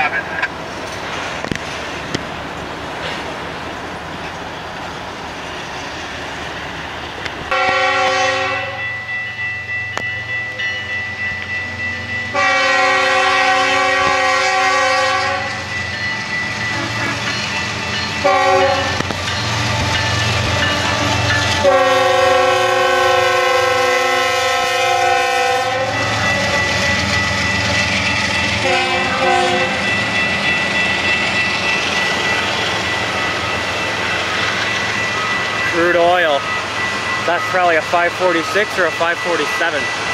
Stop it. Crude oil. That's probably a 546 or a 547.